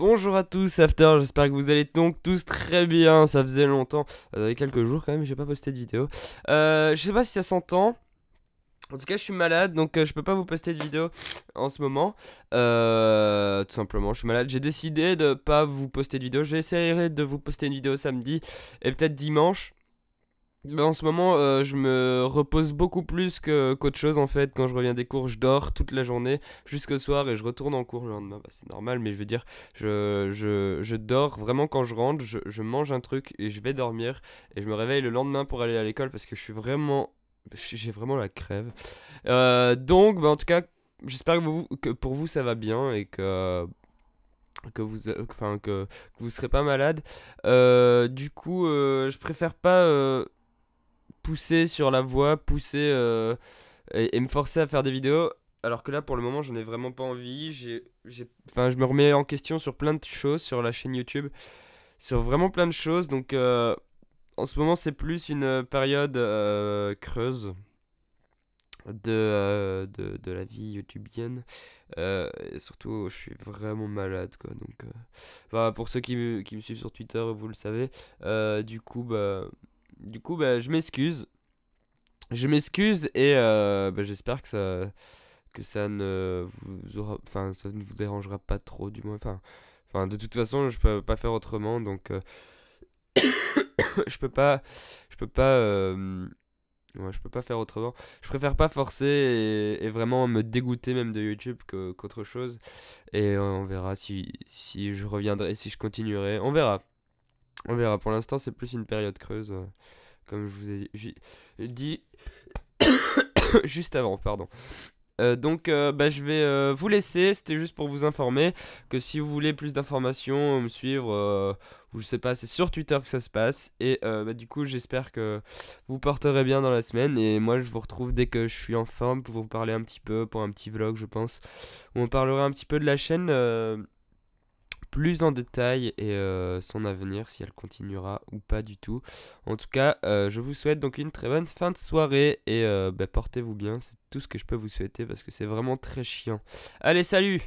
Bonjour à tous, After, j'espère que vous allez donc tous très bien, ça faisait longtemps, euh, quelques jours quand même, j'ai pas posté de vidéo. Euh, je sais pas si ça s'entend, en tout cas je suis malade, donc euh, je peux pas vous poster de vidéo en ce moment, euh, tout simplement, je suis malade. J'ai décidé de pas vous poster de vidéo, j'essaierai de vous poster une vidéo samedi et peut-être dimanche. Mais en ce moment, euh, je me repose beaucoup plus qu'autre chose en fait. Quand je reviens des cours, je dors toute la journée jusqu'au soir et je retourne en cours le lendemain. Bah, c'est normal, mais je veux dire, je, je, je dors vraiment quand je rentre. Je, mange un truc et je vais dormir. Et je me réveille le lendemain pour aller à l'école parce que je suis vraiment. J'ai vraiment la crève. Euh, donc, bah, en tout cas, j'espère que, pour vous ça va bien et que que vous enfin que, vous serez pas malade Euh, du coup euh, je préfère pas euh, pousser sur la voie, pousser euh, et, me forcer à faire des vidéos. Alors que là, pour le moment, j'en ai vraiment pas envie. J'ai, enfin, je me remets en question sur plein de choses sur la chaîne YouTube, sur vraiment plein de choses. Donc, euh, en ce moment, c'est plus une période euh, creuse de, de, de la vie youtubienne. Et surtout, je suis vraiment malade, quoi. Donc, enfin, pour ceux qui me, qui me suivent sur Twitter, vous le savez. Du coup, bah, du coup, bah, je m'excuse. Je m'excuse et euh, bah, j'espère que ça, que ça ne vous aura, enfin, ça ne vous dérangera pas trop, du moins. Enfin, enfin, de toute façon, je peux pas faire autrement, donc euh, je peux pas, je peux pas, euh, je peux pas faire autrement. Je préfère pas forcer et, vraiment me dégoûter même de YouTube qu'autre chose. Et on verra si, si je reviendrai, si je continuerai. On verra. On verra. Pour l'instant, c'est plus une période creuse, euh, comme je vous ai dit juste avant, pardon. Euh, donc, euh, bah, je vais vous laisser. C'était juste pour vous informer que si vous voulez plus d'informations, me suivre, ou je sais pas, c'est sur Twitter que ça se passe. Et bah, du coup, j'espère que vous porterez bien dans la semaine. Et moi, je vous retrouve dès que je suis en forme pour vous parler un petit peu, pour un petit vlog, je pense. Où on parlera un petit peu de la chaîne. Plus en détail et euh, son avenir, si elle continuera ou pas du tout. En tout cas, euh, je vous souhaite donc une très bonne fin de soirée et euh, bah, portez-vous bien, c'est tout ce que je peux vous souhaiter parce que c'est vraiment très chiant. Allez, salut